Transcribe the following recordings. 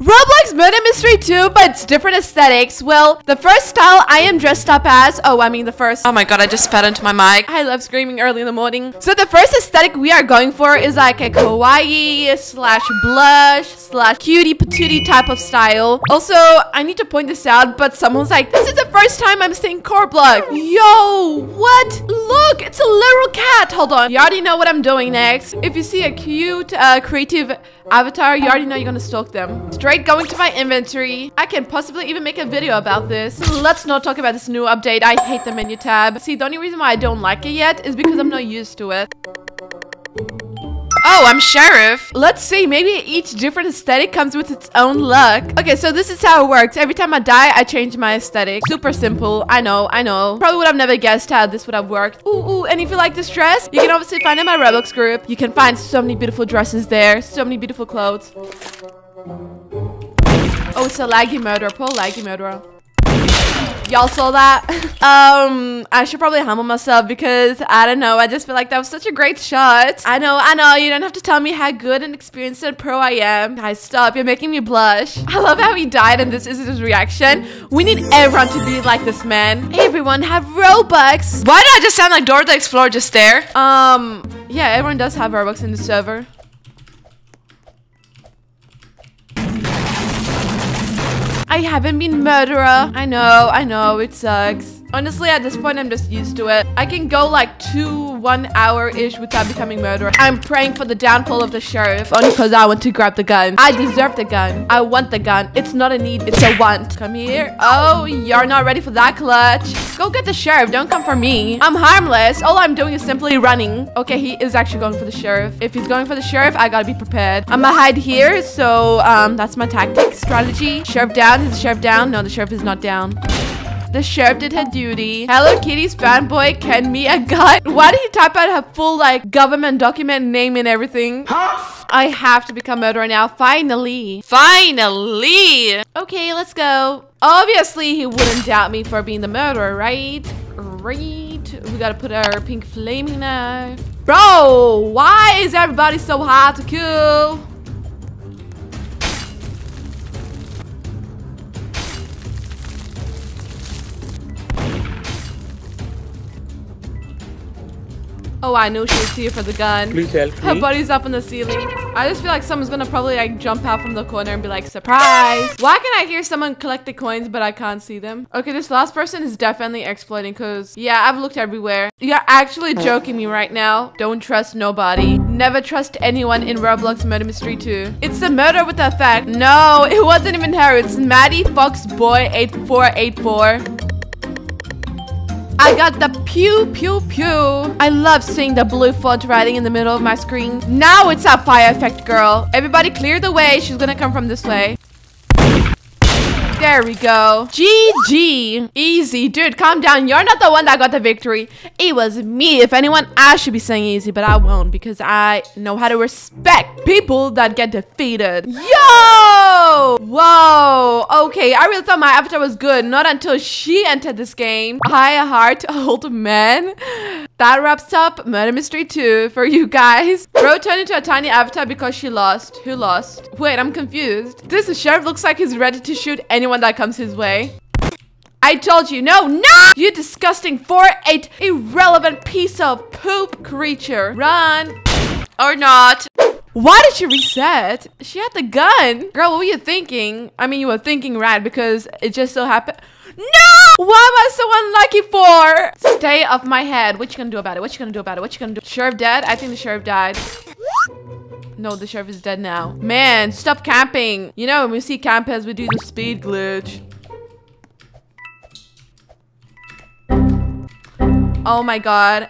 Roblox Murder Mystery 2, but it's different aesthetics. Well, the first style I am dressed up as, oh, I mean the first. Oh my god, I just spat into my mic. I love screaming early in the morning. So the first aesthetic we are going for is like a kawaii slash blush slash cutie patootie type of style. Also, I need to point this out, but someone's like, this is the first time I'm seeing core block. Yo, what? Look, it's a literal cat. Hold on. You already know what I'm doing next. If you see a cute, uh, creative avatar, you already know you're gonna stalk them. Straight going to my inventory. I can possibly even make a video about this. Let's not talk about this new update. I hate the menu tab. See, the only reason why I don't like it yet is because I'm not used to it. Oh, I'm Sheriff. Let's see, maybe each different aesthetic comes with its own look. Okay, so this is how it works. Every time I die, I change my aesthetic. Super simple. I know, I know. Probably would have never guessed how this would have worked. Ooh, ooh, and if you like this dress, you can obviously find it in my Roblox group. You can find so many beautiful dresses there. So many beautiful clothes. Oh, it's a laggy murderer. Poor laggy murderer. Y'all saw that? um, I should probably humble myself because I don't know. I just feel like that was such a great shot. I know, I know. You don't have to tell me how good and experienced and pro I am. Guys, stop. You're making me blush. I love how he died and this is his reaction. We need everyone to be like this man. Everyone, have Robux. Why did I just sound like Dora the Explorer just there? Um, yeah, everyone does have Robux in the server. I haven't been murderer. I know, I know, it sucks. Honestly, at this point, I'm just used to it. I can go like two, one hour-ish without becoming murderer. I'm praying for the downfall of the sheriff only because I want to grab the gun. I deserve the gun. I want the gun. It's not a need, it's a want. Come here. Oh, you're not ready for that clutch. Go get the sheriff. Don't come for me. I'm harmless. All I'm doing is simply running. Okay, he is actually going for the sheriff. If he's going for the sheriff, I gotta be prepared. I'm gonna hide here, so um, that's my tactic, strategy. Sheriff down. Is the sheriff down? No, the sheriff is not down. The sheriff did her duty. Hello Kitty's fanboy can me a gun. Why did he type out her full like government document name and everything? Huh? I have to become murderer now. Finally. Finally. Okay, let's go. Obviously, he wouldn't doubt me for being the murderer, right? Right. We gotta put our pink flaming knife. Bro, why is everybody so hard to kill? Oh, I knew she was here for the gun. Please help Her me. buddy's up in the ceiling. I just feel like someone's gonna probably like jump out from the corner and be like, surprise. Why can I hear someone collect the coins, but I can't see them? Okay, this last person is definitely exploiting because, yeah, I've looked everywhere. You're actually oh. joking me right now. Don't trust nobody. Never trust anyone in Roblox Murder Mystery 2. It's a murder with effect. No, it wasn't even her. It's Maddie Fox Boy 8484. I got the pew pew pew. I love seeing the blue font writing in the middle of my screen. Now it's a fire effect girl. Everybody clear the way. She's gonna come from this way. There we go. GG. Easy. Dude, calm down. You're not the one that got the victory. It was me. If anyone, I should be saying easy, but I won't because I know how to respect people that get defeated. Yo! Okay, I really thought my avatar was good. Not until she entered this game. Hi, heart, old man. That wraps up Murder Mystery 2 for you guys. Bro turned into a tiny avatar because she lost. Who lost? Wait, I'm confused. This sheriff looks like he's ready to shoot anyone that comes his way. I told you, no, no! You disgusting 4-8 irrelevant piece of poop creature. Run. Or not. Why did she reset? She had the gun. Girl, what were you thinking? I mean, you were thinking right because it just so happened. No! Why am I so unlucky for? Stay off my head. What you gonna do about it? What you gonna do about it? What you gonna do? Sheriff dead? I think the sheriff died. No, the sheriff is dead now. Man, stop camping. You know, when we see campers, we do the speed glitch. Oh my god.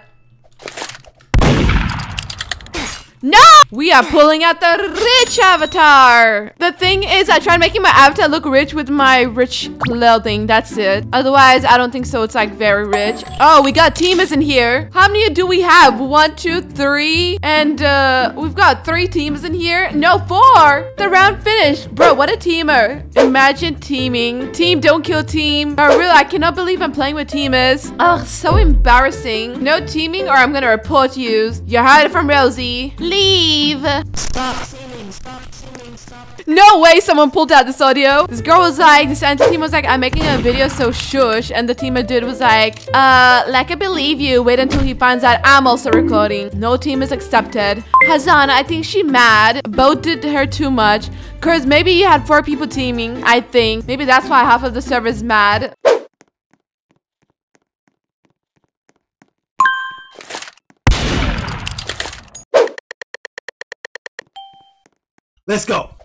No! We are pulling out the rich avatar. The thing is, I tried making my avatar look rich with my rich clothing. That's it. Otherwise, I don't think so. It's like very rich. Oh, we got teamers in here. How many do we have? One, two, three. And uh, we've got three teams in here. No, four. The round finished. Bro, what a teamer. Imagine teaming. Team, don't kill team. Oh, really? I cannot believe I'm playing with teamers. Ugh, so embarrassing. No teaming or I'm gonna report you. You heard it from Rosie. Leave. Stop singing, stop singing, stop. No way someone pulled out this audio. This girl was like, this anti team was like, I'm making a video, so shush. And the team of dude was like, uh, like I believe you. Wait until he finds out I'm also recording. No team is accepted. Hazana, I think she mad. Both did her too much. Cause maybe you had four people teaming, I think. Maybe that's why half of the server is mad. Let's go.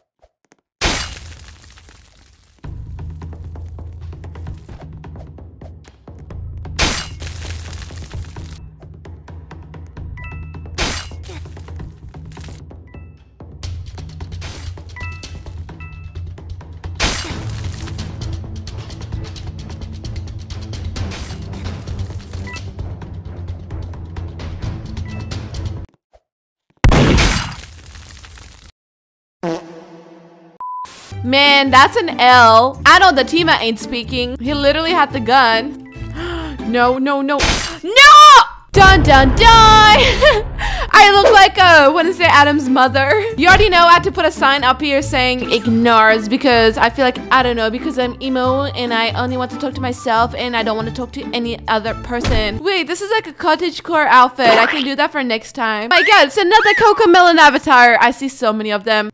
Man, that's an L. I know the teammate ain't speaking. He literally had the gun. no, no, no. No! Dun, dun, dun! I look like uh, a Wednesday Addams mother. You already know I had to put a sign up here saying ignores because I feel like, I don't know, because I'm emo and I only want to talk to myself and I don't want to talk to any other person. Wait, this is like a cottage core outfit. I can do that for next time. my god, it's another Cocomelon avatar. I see so many of them.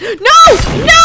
No! No!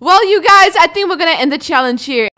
Well, you guys, I think we're gonna end the challenge here.